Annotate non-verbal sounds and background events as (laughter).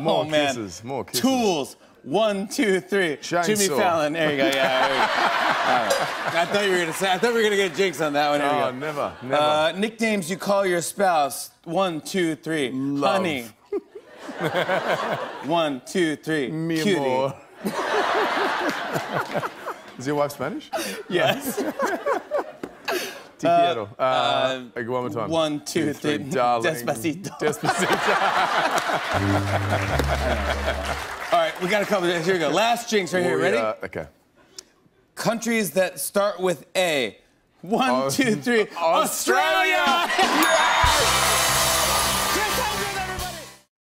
More Oh, man. kisses. More kisses. Tools. One, two, three. Jimmy Chainsaw. Fallon. There you go. Yeah. You go. (laughs) Right. I thought you were gonna say. I thought we were gonna get jinx on that one. Here Oh, never, never. Uh, nicknames you call your spouse. One, two, three. Love. Honey. (laughs) One, two, three. Mi Cutie. amor. (laughs) Is your wife Spanish? Yes. Te quiero. Uh, okay, one more time. one, two, three. (laughs) Darling. Despacito. (laughs) Despacito. (laughs) All right, we got a couple. Here we go. Last jinx right here. Ready? uh, okay. Countries that start with A. One, two, three. Australia! Australia!